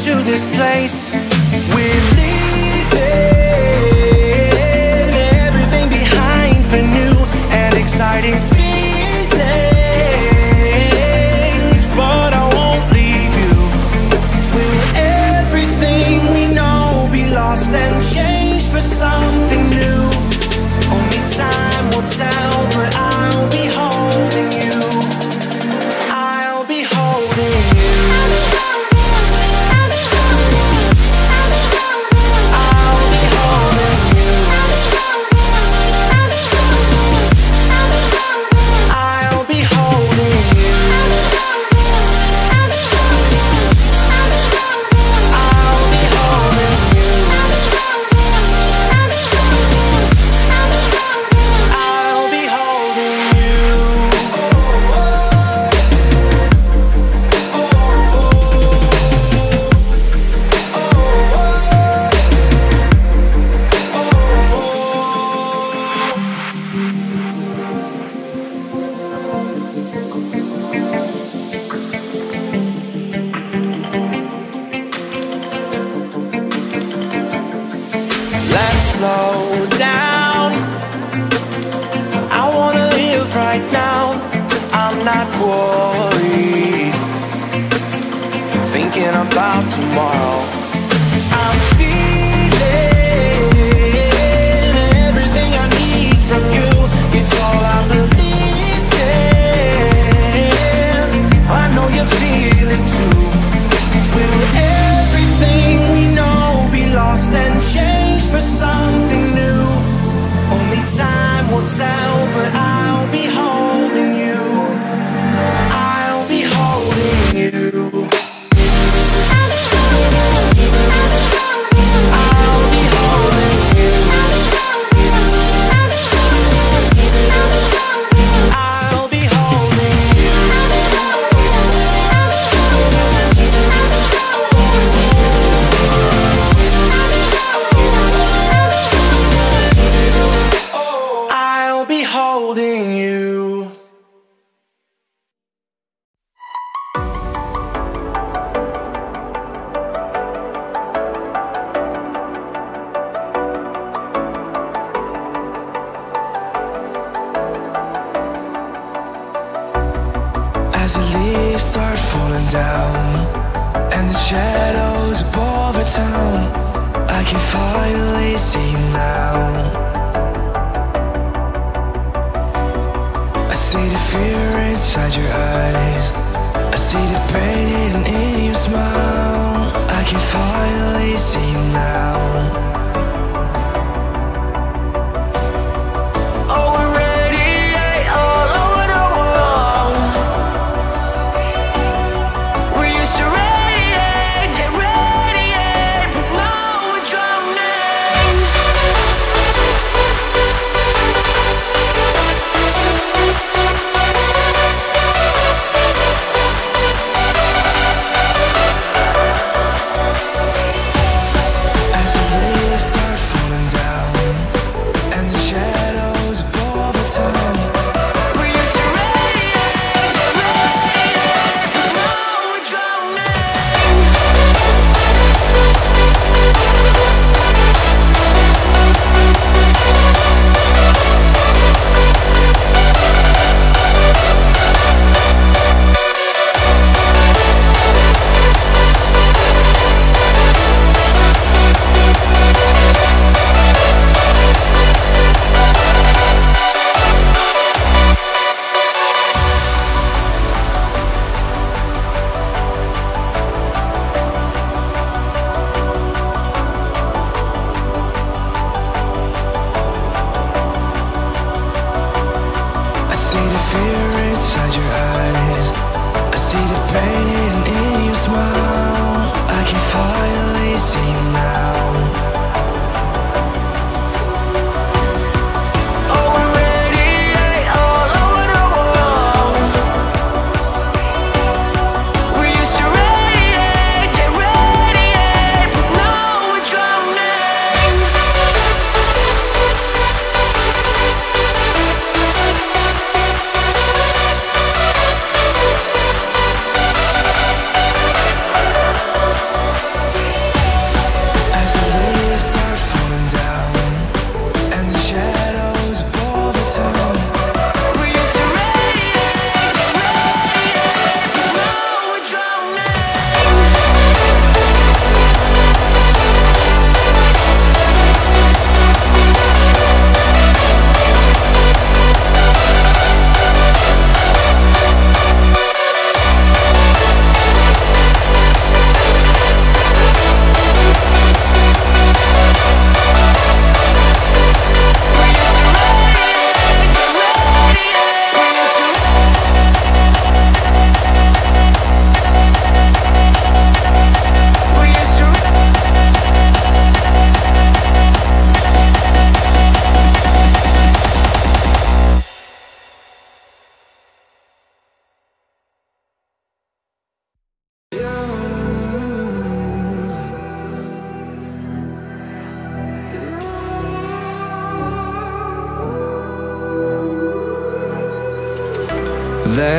to this place? We're leaving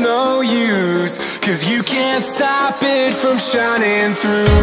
no use Cause you can't stop it from shining through.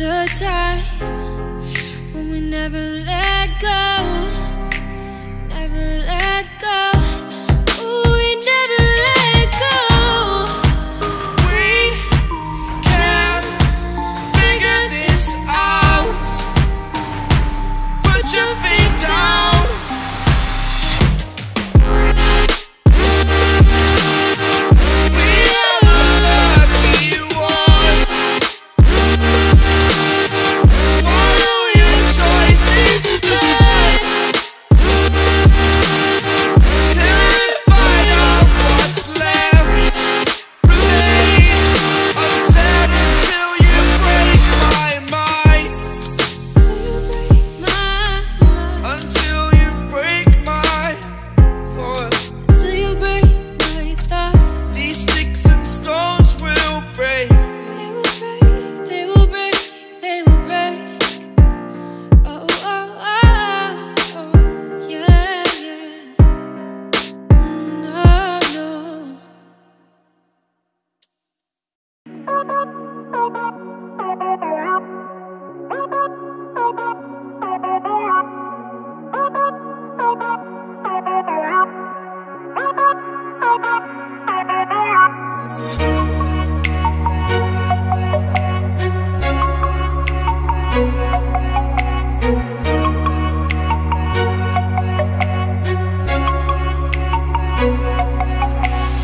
a time when we never let go.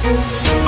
Inside